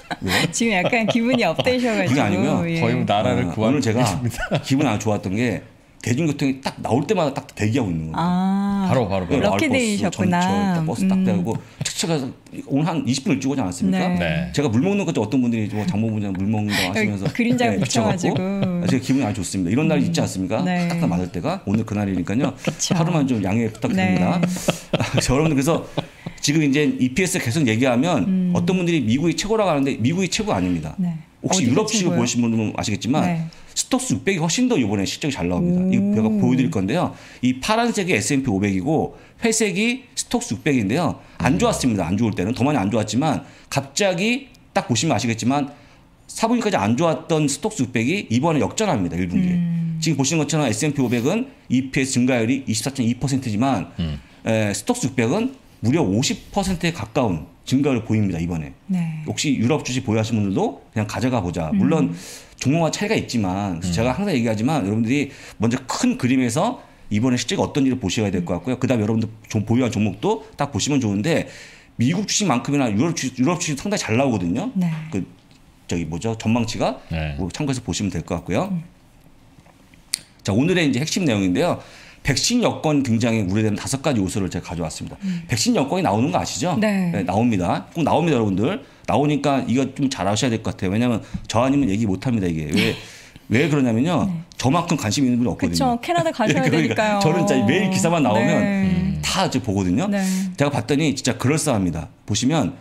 지금 약간 기분이 업되셔가지고 그게 아니고요. 예. 거의 뭐 나라를 어, 구하는 오늘 제가 기분 아주 좋았던 게 대중교통이 딱 나올 때마다 딱 대기하고 있는 거예요. 아 바로 바로 바로. 네, 럭키 데이셨구나. 전철, 딱 버스 딱 음. 대고 착착해서 오늘 한 20분 일찍 오지 않았습니까? 네. 네. 제가 물 먹는 것도 어떤 분들이 뭐 장모분이랑 물 먹는다고 하시면서 그림자 네, 붙여가지고. 붙여갖고 제가 기분이 아주 좋습니다. 이런 날이 있지 않습니까? 네. 딱딱 맞을 때가 오늘 그날이니까요. 그쵸. 하루만 좀 양해 부탁드립니다. 네. 여러분들 그래서 지금 이제 EPS 계속 얘기하면 음. 어떤 분들이 미국이 최고라고 하는데 미국이 최고 아닙니다. 네. 혹시 어디가 유럽 시를 최고예요? 보신 분들은 아시겠지만 네. 스톡스 600이 훨씬 더 이번에 실적이 잘 나옵니다. 오. 이거 제가 보여드릴 건데요. 이 파란색이 S&P 500이고 회색이 스톡스 600인데요. 안 좋았습니다. 안 좋을 때는 더 많이 안 좋았지만 갑자기 딱 보시면 아시겠지만 4분기까지 안 좋았던 스톡스 600이 이번에 역전합니다. 1분기에. 음. 지금 보시는 것처럼 S&P 500은 EPS 증가율이 24.2%지만 에, 스톡스 600은 무려 50%에 가까운 증가를 보입니다 이번에. 네. 혹시 유럽 주식 보유하신 분들도 그냥 가져가 보자. 물론 종목마다 차이가 있지만 그래서 제가 항상 얘기하지만 여러분들이 먼저 큰 그림에서 이번에 실제가 어떤 일을 보셔야 될 것 같고요. 그다음에 여러분들 좀 보유한 종목도 딱 보시면 좋은데 미국 주식만큼이나 유럽 주식, 유럽 주식 상당히 잘 나오거든요. 네. 그 저기 뭐죠 전망치가 네. 뭐 참고해서 보시면 될 것 같고요. 자 오늘의 이제 핵심 내용인데요. 백신 여건 등장에 우려되는 다섯 가지 요소를 제가 가져왔습니다. 백신 여건이 나오는 거 아시죠? 네. 나옵니다. 꼭 나옵니다, 여러분들. 나오니까 이거 좀 잘 아셔야 될 것 같아요. 왜냐하면 저 아니면 얘기 못 합니다, 이게. 왜, 왜 그러냐면요. 저만큼 관심 있는 분이 없거든요. 그렇죠. 캐나다 가셔야 그러니까 되니까요. 저는 진짜 매일 기사만 나오면 네. 다 이제 보거든요. 네. 제가 봤더니 진짜 그럴싸합니다. 보시면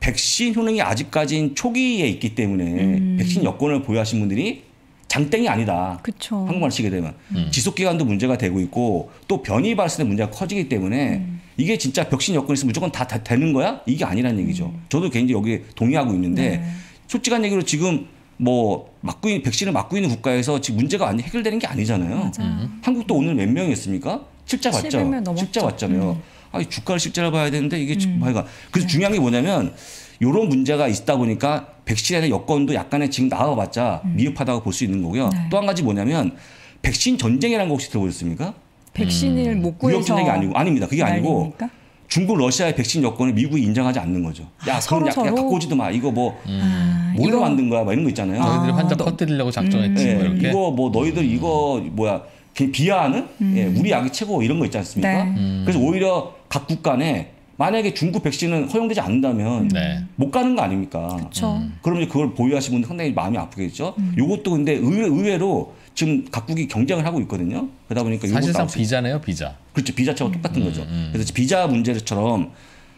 백신 효능이 아직까지는 초기에 있기 때문에 음. 백신 여건을 보유하신 분들이 장땡이 아니다. 그렇죠. 한국말 쓰게 되면 지속 기간도 문제가 되고 있고 또 변이 발생의 문제가 커지기 때문에 음. 이게 진짜 백신 여건이 있으면 무조건 다, 다 되는 거야? 이게 아니란 얘기죠. 저도 개인적으로 여기에 동의하고 있는데 음. 네. 솔직한 얘기로 지금 뭐 맞고 있는 백신을 맞고 있는 국가에서 지금 문제가 완전 해결되는 게 아니잖아요. 맞아. 한국도 오늘 몇 명이 했습니까? 실자 봤죠. 700명 넘었죠. 음. 아니 주가를 실제로 봐야 되는데 이게 지금 봐야 그래서 중요한 게 뭐냐면 이런 문제가 있다 보니까 백신에 대한 여건도 약간의 지금 나와봤자 미흡하다고 볼 수 있는 거고요. 음. 네. 또한 가지 뭐냐면 백신 전쟁이라는 거 혹시 들어보셨습니까? 백신을 못 구해서 무역 전쟁이 아니고 아닙니다. 그게 아니고 난리입니까? 중국 러시아의 백신 여건을 미국이 인정하지 않는 거죠. 야, 아, 그럼 서로 야, 야 서로? 갖고 오지도 마. 이거 뭐 아, 뭘로 이거 만든 거야? 막 이런 거 있잖아요. 아, 환자 너- 퍼뜨리려고 작정했지 예, 뭐 이렇게. 이거 뭐 너희들 이거 뭐야 비하하는 예, 우리 약이 최고 이런 거 있지 않습니까? 네. 그래서 오히려 각국 간에 만약에 중국 백신은 허용되지 않는다면 네. 못 가는 거 아닙니까? 그렇죠. 그러면 이제 그걸 보유하신 분들 상당히 마음이 아프겠죠. 요것도 근데 의외, 의외로 지금 각국이 경쟁을 하고 있거든요. 그러다 보니까 사실상 비자네요, 비자. 그렇죠. 비자차가 똑같은 거죠. 그래서 비자 문제처럼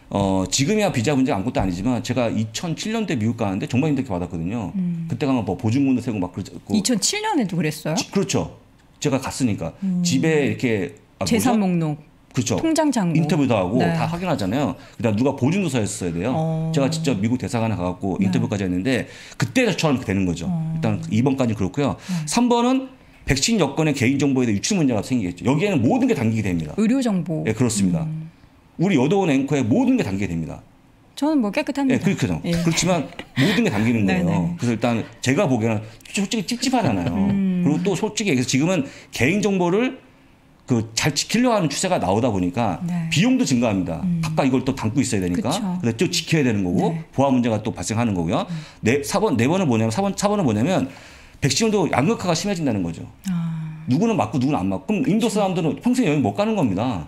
어, 지금이야 비자 문제가 아무것도 아니지만 제가 2007년대 미국 가는데 정말 힘들게 받았거든요. 그때 가면 뭐 보증금도 세고 막 그러고 2007년에도 그랬어요? 지- 그렇죠. 제가 갔으니까 집에 이렇게 아, 재산 뭐죠? 목록, 그렇죠. 통장 장부. 인터뷰도 하고 네. 다 확인하잖아요. 그다음 누가 보증도 써였어야 돼요. 어. 제가 직접 미국 대사관에 가갖고 네. 인터뷰까지 했는데 그때처럼 되는 거죠. 어. 일단 2번까지 그렇고요. 네. 3번은 백신 여건의 개인 정보에 대한 유출 문제가 생기겠죠. 여기에는 모든 게 담기게 됩니다. 의료 정보. 예, 그렇습니다. 음. 우리 여도원 앵커에 모든 게 담기게 됩니다. 저는 뭐 예, 깨끗합니다. 그렇죠. 예. 그렇지만 모든 게 담기는 거예요. 네네. 그래서 일단 제가 보기에는 솔직히 찝찝하잖아요. 음. 그리고 또 솔직히 얘기해서 지금은 개인 정보를 그 잘 지키려고 하는 추세가 나오다 보니까 네. 비용도 증가합니다. 각각 이걸 또 담고 있어야 되니까. 그쵸. 그래서 또 지켜야 되는 거고 네. 보안 문제가 또 발생하는 거고요. 네, 4번, 네 번은 뭐냐면 4번, 4번은 뭐냐면 백신도 양극화가 심해진다는 거죠. 아, 누구는 맞고 누구는 안 맞고. 그럼 인도 사람들은 평생 여행 못 가는 겁니다.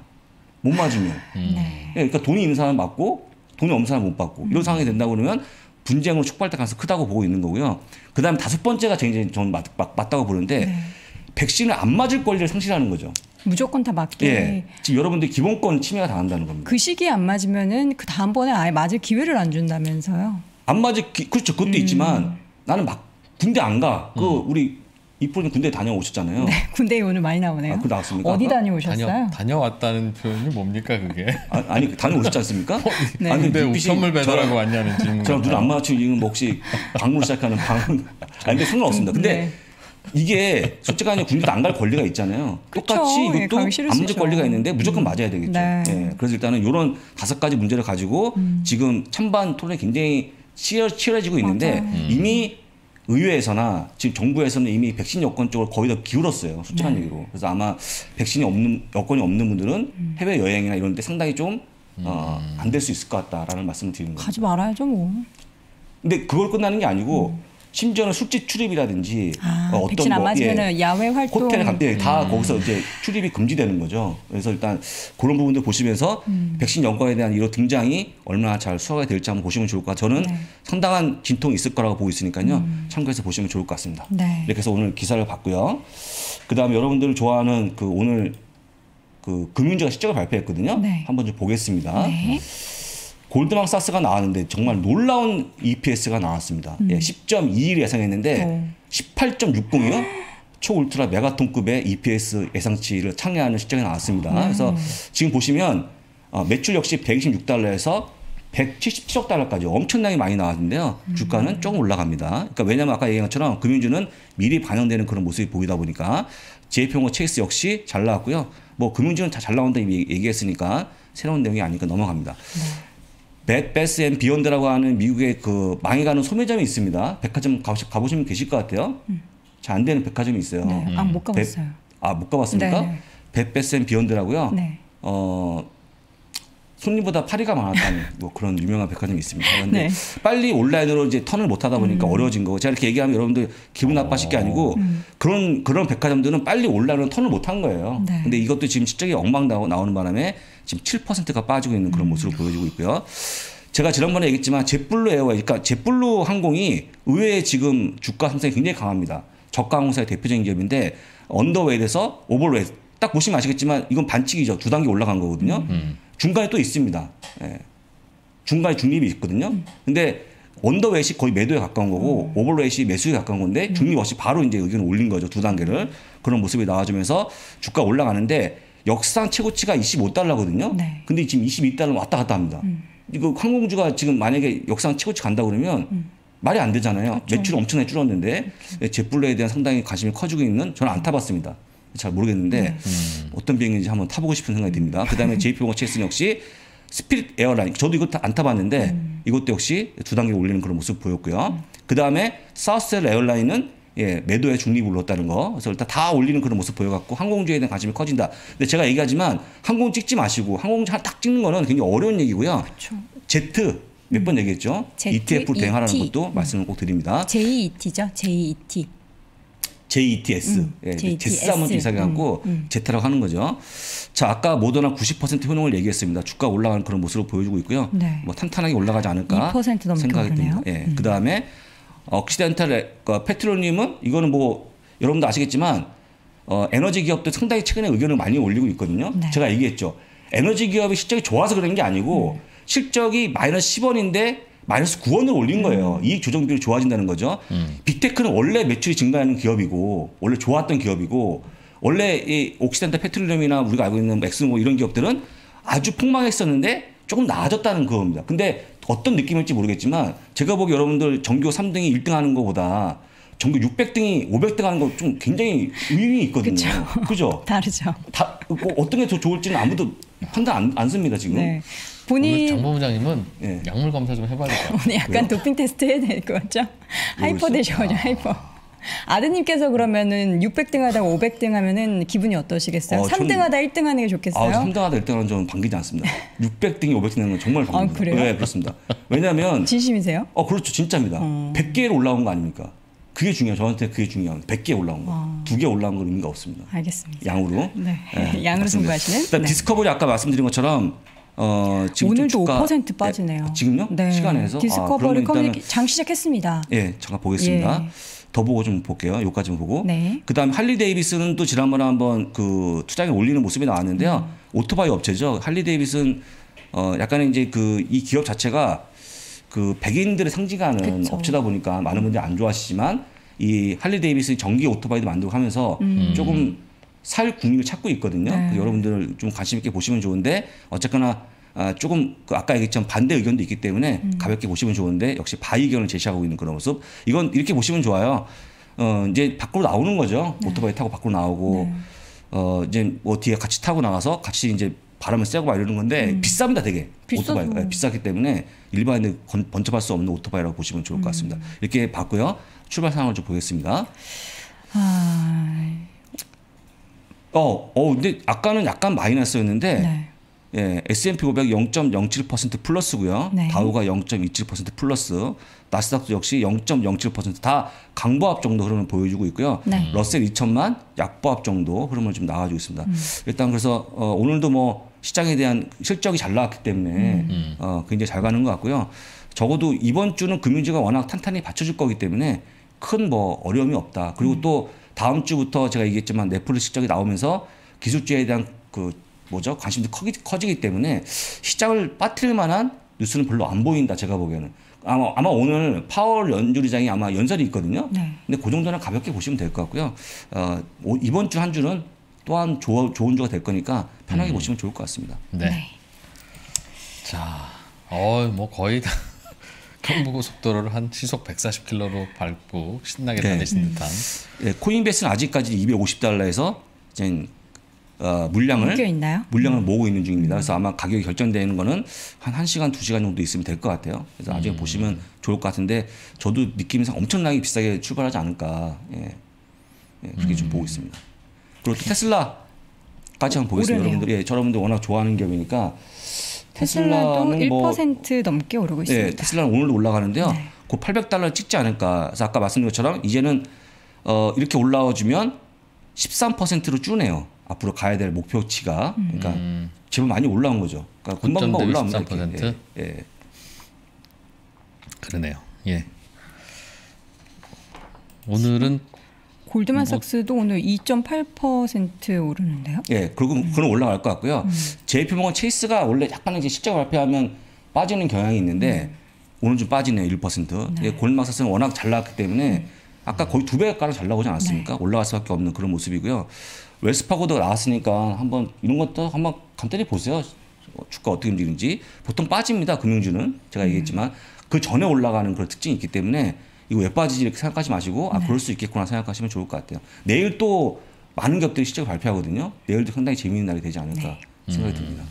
못 맞으면. 네. 예, 그러니까 돈이 있는 사람 맞고 돈이 없는 사람 못 받고 이런 상황이 된다고 그러면 분쟁으로 촉발될 가능성이 크다고 보고 있는 거고요. 그 다음에 다섯 번째가 굉장히 저는 맞, 맞, 맞다고 보는데 네. 백신을 안 맞을 권리를 상실하는 거죠. 무조건 다 맞게. 예. 지금 여러분들 기본권 침해가 당한다는 겁니다. 그 시기에 안 맞으면은 그 다음번에 아예 맞을 기회를 안 준다면서요. 안 맞을 기, 그렇죠. 그것도 음. 있지만 나는 막 군대 안 가. 그 우리 이프로님 군대 다녀오셨잖아요. 네, 군대에 오늘 많이 나오네요. 아, 그 나왔습니까? 어디 아까? 다녀오셨어요? 다녀 다녀 왔다는 표현이 뭡니까 그게? 아, 아니 다녀오셨지 않습니까? 네. 아니, 근데 눈빛이 선물 배달하고 저랑- 왔냐는 질문. 저랑 눈안 마주치고 지금 뭐 혹시 방문 시작하는 방. 아니 근데 상관없습니다. 근데 네. 이게 솔직하게 군대도 안 갈 권리가 있잖아요. 그쵸. 똑같이 예, 이것도 안 싫으시죠. 맞을 권리가 있는데 무조건 맞아야 되겠죠. 네. 예, 그래서 일단은 이런 다섯 가지 문제를 가지고 지금 찬반 토론이 굉장히 치열, 치열해지고 있는데 맞아요. 이미 의회에서나 지금 정부에서는 이미 백신 여건 쪽을 거의 다 기울었어요. 솔직한 네. 얘기로. 그래서 아마 백신이 없는 여건이 없는 분들은 해외 여행이나 이런 데 상당히 좀 어, 안 될 수 있을 것 같다라는 말씀을 드리는 거예요. 가지 말아야죠 뭐. 근데 그걸 끝나는 게 아니고 심지어는 술집 출입이라든지 아, 어, 백신 안 뭐, 예, 야외 활동 호텔 갈때 다 거기서 이제 출입이 금지되는 거죠. 그래서 일단 그런 부분들 보시면서 음. 백신 연관에 대한 이런 등장이 얼마나 잘 수화가 될지 한번 보시면 좋을 것 같아요. 저는 네. 음. 상당한 진통이 있을 거라고 보고 있으니까요. 참고해서 보시면 좋을 것 같습니다. 네. 이렇게 해서 오늘 기사를 봤고요. 그다음에 여러분들 좋아하는 그 오늘 그 금융주가 실적을 발표했거든요. 네. 한번 좀 보겠습니다. 네. 골드만삭스가 나왔는데 정말 놀라운 EPS가 나왔습니다. 예, 10.21 예상했는데 음. 오. 18.60이요. 초울트라 메가톤급의 EPS 예상치를 상회하는 실적이 나왔습니다. 네. 그래서 지금 보시면 어, 매출 역시 126달러에서 177억 달러까지 엄청나게 많이 나왔는데요. 음. 주가는 조금 올라갑니다. 그러니까 왜냐하면 아까 얘기한 것처럼 금융주는 미리 반영되는 그런 모습이 보이다 보니까 JP모건 체이스 역시 잘 나왔고요. 뭐 금융주는 다 잘 나온다 이미 얘기했으니까 새로운 내용이 아니니까 넘어갑니다. 네. Bed, Bath and Beyond라고 하는 미국의 그 망해가는 소매점이 있습니다. 백화점 가보시, 가보시면 계실 것 같아요. 잘안 되는 백화점이 있어요. 네. 아, 못 가봤어요. 아, 못 가봤습니까? 네, 네. Bed, Bath and Beyond라고요. 네. 어, 손님보다 파리가 많았다는 뭐 그런 유명한 백화점이 있습니다. 그런데 네. 빨리 온라인으로 이제 turn을 못 하다 보니까 어려워진 거고 제가 이렇게 얘기하면 여러분들 기분 나빠하실 게 아니고 그런 그런 백화점들은 빨리 온라인으로 turn을 못 한 거예요. 네. 근데 이것도 지금 실적이 엉망 나오- 나오는 바람에 지금 7%가 빠지고 있는 그런 모습을 보여주고 있고요. 제가 지난번에 얘기했지만 JetBlue Airway, 그러니까 JetBlue 항공이 의외에 지금 주가 상승이 굉장히 강합니다. 저가 항공사의 대표적인 기업인데 언더웨이에서 오버웨이 딱 보시면 아시겠지만 이건 반칙이죠. 두 단계 올라간 거거든요. 중간에 또 있습니다. 예. 중간에 중립이 있거든요. 근데 언더웨이시 거의 매도에 가까운 거고 오버웨이시 매수에 가까운 건데 중립 없이 바로 이제 의견을 올린 거죠. 두 단계를 그런 모습이 나와주면서 주가 올라가는데 역사상 최고치가 25달러거든요. 네. 근데 지금 22달러 왔다 갔다 합니다. 이거 항공주가 지금 만약에 역사상 최고치 간다 그러면 말이 안 되잖아요. 매출이 엄청나게 줄었는데 JetBlue에 대한 상당히 관심이 커지고 있는 저는 안 타봤습니다. 잘 모르겠는데 어떤 비행인지 한번 타보고 싶은 생각이 듭니다. 그다음에 JP모건 체이스는 역시 Spirit Airline 저도 이거 안 타봤는데 이것도 역시 두 단계 올리는 그런 모습 보였고요. 그다음에 사우스엘 에어라인은 예, 매도에 중립을 올렸다는 거. 그래서 일단 다 올리는 그런 모습 보여갖고 항공주에 대한 관심이 커진다. 근데 제가 얘기하지만 항공 찍지 마시고 항공주 하나 딱 찍는 거는 굉장히 어려운 얘기고요. 그렇죠. 제트 몇번 얘기했죠. Z, ETF 대행하라는 ET. 것도 말씀을 꼭 드립니다. JET죠. JET. JETS, 음, 예, JETS. 제스 한번 이상하게 갖고 제트라고 하는 거죠. 자, 아까 모더나 90% 효능을 얘기했습니다. 주가 올라가는 그런 모습을 보여주고 있고요. 네. 뭐 탄탄하게 올라가지 않을까 2% 넘게 생각이. 음. 듭니다. 예, 그 다음에 억시덴탈 어, 페트로늄은 이거는 뭐 여러분도 아시겠지만 어, 에너지 기업도 상당히 최근에 의견을 많이 올리고 있거든요. 네. 제가 얘기했죠. 에너지 기업이 실적이 좋아서 그런 게 아니고 음. 실적이 마이너스 10원인데 마이너스 9원을 올린 거예요. 이익 조정 비율이 좋아진다는 거죠. 빅테크는 원래 매출이 증가하는 기업이고 원래 좋았던 기업이고 원래 이 옥시덴탈 페트로늄이나 우리가 알고 있는 엑스모 뭐 이런 기업들은 아주 폭망했었는데 조금 나아졌다는 그겁니다. 근데 어떤 느낌일지 모르겠지만 제가 보기 여러분들 전교 3등이 1등 하는 것보다 전교 600등이 500등 하는 거 좀 굉장히 의미 있거든요. 그죠? 다르죠. 다 뭐 어떤 게 더 좋을지는 아무도 판단 안, 안 씁니다 지금. 네. 본인 장 본부장님은 예. 약물 검사 좀 해봐야겠다. 오늘 약간 도핑 테스트 해야 될 것 같죠? hyper. 되셔가지고 hyper. 아드님께서 그러면은 600등 하다가 500등 하면은 기분이 어떠시겠어요? 어, 전- 3등 하다 1등 하는 게 좋겠어요? 아, 3등 하다 1등 하는 저는 반기지 않습니다. 600등이 500등 하는 건 정말 반깁니다. 아, 그래요? 네, 그렇습니다. 왜냐하면 진심이세요? 어 그렇죠 진짜입니다. 100개로 올라온 거 아닙니까? 그게 중요해요. 저한테 그게 중요해요. 100개 올라온 거. 두개 올라온 건 의미가 없습니다. 알겠습니다. 양으로. 네. 예, 양으로. 승부하시는? 일단 네. Discovery 아까 말씀드린 것처럼 어, 지금 좀 오늘도 주가- 5% 빠지네요. 네, 지금요? 네. 시간에서? 아, Discovery 일단은 커뮤니케 장 시작했습니다. 예, 잠깐 보겠습니다. 예. 더 보고 좀 볼게요. 요까지 좀 보고. 네. 그다음 할리 데이비슨은 또 지난번에 한번 그 투자에 올리는 모습이 나왔는데요. 음. 오토바이 업체죠. 할리 데이비슨은 어 약간 이제 그 이 기업 자체가 그 백인들을 상징하는 그쵸. 업체다 보니까 많은 분들이 안 좋아하시지만 이 할리 데이비슨 전기 오토바이도 만들고 하면서 음. 조금 살 궁리를 찾고 있거든요. 네. 여러분들 좀 관심 있게 보시면 좋은데 어쨌거나 아, 조금 그 아까 얘기했지만 반대 의견도 있기 때문에 음. 가볍게 보시면 좋은데 역시 buy 의견을 제시하고 있는 그런 모습. 이건 이렇게 보시면 좋아요. 어 이제 밖으로 나오는 거죠. 네. 오토바이 타고 밖으로 나오고 어 이제 뭐 뒤에 같이 타고 나가서 같이 이제 바람을 쐬고 막 이러는 건데 비쌉니다, 되게 음. 비싸죠. 오토바이 가 비싸기 때문에 일반인들 건- 번쩍할 수 없는 오토바이라고 보시면 좋을 것 같습니다. 음. 이렇게 봤고요. 출발 상황을 좀 보겠습니다. 아, 어, 어, 근데 아까는 약간 마이너스였는데 네. 예, S&P 500 0.07% 플러스고요. 네. 다우가 0.27% 플러스, 나스닥도 역시 0.07%다 강보합 정도 흐름을 보여주고 있고요. 네. 러셀 2천만 약보합 정도 흐름을 좀 나와주고 있습니다. 음. 일단 그래서 어, 오늘도 뭐 시장에 대한 실적이 잘 나왔기 때문에 음. 어, 굉장히 잘 가는 것 같고요. 적어도 이번 주는 금융지가 워낙 탄탄히 받쳐줄 거기 때문에 큰 뭐 어려움이 없다. 그리고 음. 또 다음 주부터 제가 얘기했지만 넷플릭스 실적이 나오면서 기술주에 대한 그 뭐죠 관심도 커기, 커지기 때문에 시장을 빠뜨릴 만한 뉴스는 별로 안 보인다 제가 보기에는 아마 아마 오늘 파월 연주리장이 아마 연설이 있거든요. 네. 근데 그 정도는 가볍게 보시면 될 것 같고요. 어, 오- 이번 주 한 주는 또한 조, 좋은 주가 될 거니까 편하게 보시면 좋을 것 같습니다. 네. 네. 자, 어, 뭐 거의 다 경부고 속도로를 한 시속 140km로 밟고 신나게 네. 다니신 듯한. 예, 코인베이스는 아직까지 250달러에서 이제 어, 물량을? 물량을 모으고 있는 중입니다. 그래서 아마 가격이 결정되는 거는 한 1시간, 2시간 정도 있으면 될 것 같아요. 그래서 나중에 보시면 좋을 것 같은데 저도 느낌상 엄청나게 비싸게 출발하지 않을까. 예. 예, 그렇게 좀 보고 있습니다. 그리고 또 테슬라까지 한번 보겠습니다. 오르네요. 여러분들이 예, 저러분들 워낙 좋아하는 기업이니까 테슬라도 테슬라는 뭐1% 넘게 오르고 네, 있습니다. 테슬라는 오늘도 올라가는데요. 네. 그 800달러 찍지 않을까. 그래서 아까 말씀드린 것처럼 이제는 어, 이렇게 올라와 주면 13%로 줄네요. 앞으로 가야 될 목표치가. 그러니까 음. 제법 많이 올라온 거죠. 그러니까 금방 금방 올라옵니다. 대비 이렇게. 13%? 예, 예. 그러네요. 예. 오늘은 골드만삭스도 오늘 2.8% 오르는데요. 예, 그리고 그건 올라갈 것 같고요. JP모건 체이스가 원래 약간 이제 실적 발표하면 빠지는 경향이 있는데 오늘 좀 빠지네요, 1%. 예, 골드만삭스는 워낙 잘 나왔기 때문에 아까 거의 두 배가량 잘 나오지 않았습니까? 올라갈 수밖에 없는 그런 모습이고요. 웰스파고도 나왔으니까 한번 이런 것도 한번 간단히 보세요. 어, 주가 어떻게 움직이는지 보통 빠집니다. 금융주는 제가 얘기했지만 그 전에 올라가는 그런 특징이 있기 때문에 이거 왜 빠지지 이렇게 생각하지 마시고 아 그럴 수 있겠구나 생각하시면 좋을 것 같아요. 내일 또 많은 기업들이 실적을 발표하거든요. 내일도 상당히 재미있는 날이 되지 않을까 생각이 듭니다.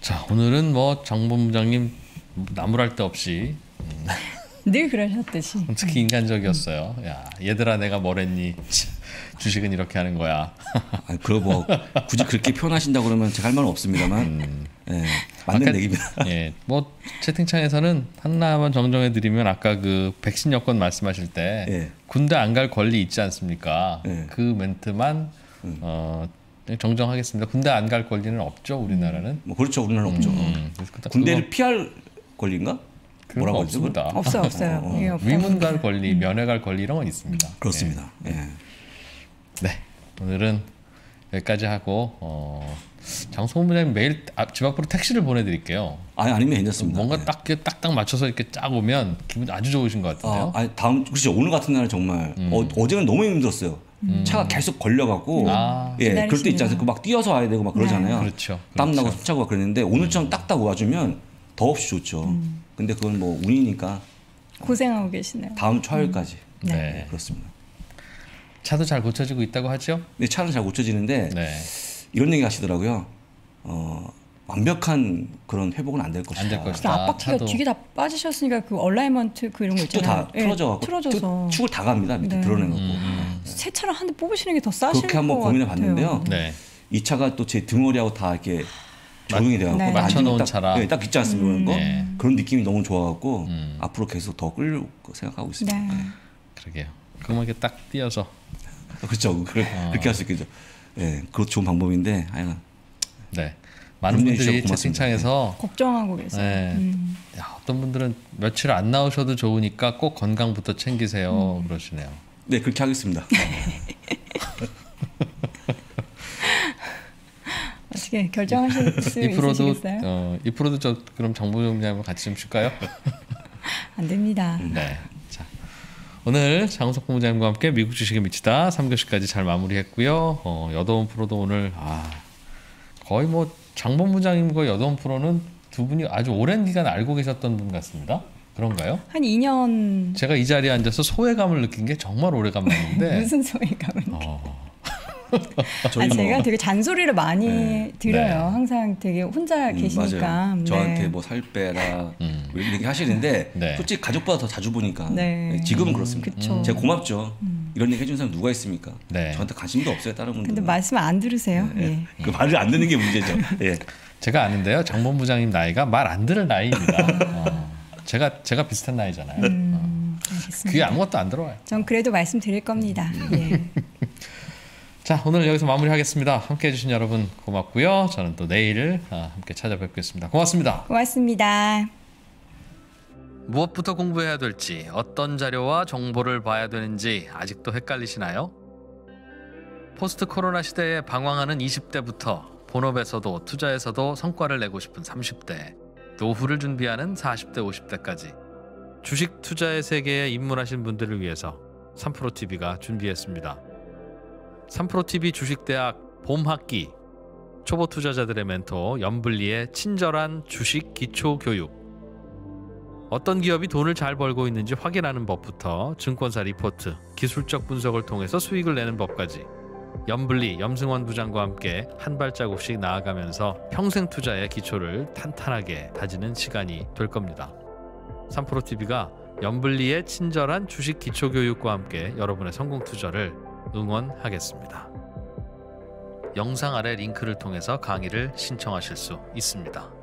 자 오늘은 뭐 장 본부장님 나무랄 데 없이 늘 그러셨듯이. 특히 인간적이었어요. 야 얘들아 내가 뭐랬니? 주식은 이렇게 하는 거야. 아, 그거 뭐 굳이 그렇게 표현하신다 그러면 제가 할 말은 없습니다만 예, 맞는 아까- 얘기입니다. 예, 뭐 채팅창에서는 하나만 정정해 드리면 아까 그 백신 여권 말씀하실 때 예. 군대 안 갈 권리 있지 않습니까? 예. 그 멘트만 어, 정정하겠습니다. 군대 안 갈 권리는 없죠 우리나라는. 뭐 그렇죠 우리나라는 없죠. 음, 그래서 그거- 군대를 피할 권리인가? 그거 뭐라고? 없습니다. 없어요, 없어요. 예, 없다고 위문 갈 합니다. 권리, 면회 갈 권리 이런 건 있습니다. 그렇습니다. 예. 네, 오늘은 여기까지 하고 어, 장소문장님 매일 앞- 집 앞으로 택시를 보내드릴게요. 아니 아니면 괜찮습니다. 뭔가 예. 딱 이렇게 딱딱 맞춰서 이렇게 짜 오면 기분 아주 좋으신 것 아, 같은데요. 아 니 다음 그렇죠 오늘 같은 날은 정말 어, 어제는 너무 힘들었어요. 차가 계속 걸려갖고 아. 예 그럴 때 있지. 않습니까? 막 뛰어서 와야 되고 막 그러잖아요. 그렇죠. 땀 나고 그렇죠. 숨차고 막 그랬는데 오늘처럼 딱딱 와주면 더없이 좋죠. 근데 그건 뭐 운이니까 고생하고 계시네요. 다음 초하일까지 네. 그렇습니다. 차도 잘 고쳐지고 있다고 하죠. 근데 차는 잘 고쳐지는데 네, 이런 얘기 하시더라고요. 어, 완벽한 그런 회복은 안 될 것이다. 안될 그 것이다. 앞바퀴가 차도- 뒤게 다 빠지셨으니까 그 alignment 그 이런 거 있잖아요. 다 예, 틀어져갖고 틀어져서 축- 축을 다 갑니다. 밑에 네. 드러내놓고 음, 새 차를 한 대 뽑으시는 게 더 싸실 그렇게 한번 것 고민해 같아요. 봤는데요. 네, 이 차가 또 제 등허리하고 다 이렇게 적용이 돼갖고 네. 맞춰놓은 딱, 차라. 네, 딱 있지 않습니까 그런 거 네. 그런 느낌이 너무 좋아갖고 음. 앞으로 계속 더 끌고 생각하고 있습니다. 네. 그러게요. 그만 이렇게 딱 띄어서 그렇죠. 그, 아. 그렇게 할 수 있겠죠. 예, 그것도 좋은 방법인데 하여간 네 많은 분들이. 채팅창에서 걱정하고 계세요. 네. 음. 야, 어떤 분들은 며칠 안 나오셔도 좋으니까 꼭 건강부터 챙기세요 그러시네요. 네 그렇게 하겠습니다. 어떻게 결정하실 수이 프로도 있으시겠어요? 어, 이 프로도 저 그럼 정보정장님 같이 좀 쉴까요? 안 됩니다. 네. 자, 오늘 장석 본부장님과 함께 미국 주식에 미치다 3교시까지 잘 마무리했고요. 어, 여도원 프로도 오늘 아, 거의 뭐 장본부장님과 여도원 프로는 두 분이 아주 오랜 기간 알고 계셨던 분 같습니다. 그런가요? 한 2년 제가 이 자리에 앉아서 소외감을 느낀 게 정말 오래간만인데 무슨 소리감은? 어, 아, 뭐- 제가 되게 잔소리를 많이 네. 드려요. 네. 항상 되게 혼자 음, 계시니까. 맞아요. 저한테 네. 뭐살 빼라 음. 뭐 이렇게 하시는데 네. 솔직히 가족보다 더 자주 보니까 네. 네, 지금은 그렇습니다. 그쵸. 제가 고맙죠. 이런 얘기 해준 사람 누가 있습니까? 네. 저한테 관심도 없어요 다른 분들. 근데 말씀 안 들으세요? 예. 그 말을 안 듣는 게 문제죠. 예. 제가 아는데요. 장 본부장님 나이가 말 안 들을 나이입니다. 어, 제가 제가 비슷한 나이잖아요. 어, 음, 귀에 알겠습니다. 아무것도 안 들어와요. 전 그래도 말씀드릴 겁니다. 예. 자 오늘 여기서 마무리하겠습니다. 함께 해 주신 여러분 고맙고요. 저는 또 내일 아, 함께 찾아뵙겠습니다. 고맙습니다. 고맙습니다. 무엇부터 공부해야 될지 어떤 자료와 정보를 봐야 되는지 아직도 헷갈리시나요? 포스트 코로나 시대에 방황하는 20대부터 본업에서도 투자에서도 성과를 내고 싶은 30대, 노후를 준비하는 40대, 50대까지 주식 투자의 세계에 입문하신 분들을 위해서 3프로TV가 준비했습니다. 삼프로TV 주식대학 봄학기. 초보 투자자들의 멘토 연블리의 친절한 주식 기초 교육. 어떤 기업이 돈을 잘 벌고 있는지 확인하는 법부터 증권사 리포트, 기술적 분석을 통해서 수익을 내는 법까지. 연블리 염승원 부장과 함께 한 발자국씩 나아가면서 평생 투자의 기초를 탄탄하게 다지는 시간이 될 겁니다. 삼프로TV가 연블리의 친절한 주식 기초 교육과 함께 여러분의 성공 투자를 응원하겠습니다. 영상 아래 링크를 통해서 강의를 신청하실 수 있습니다.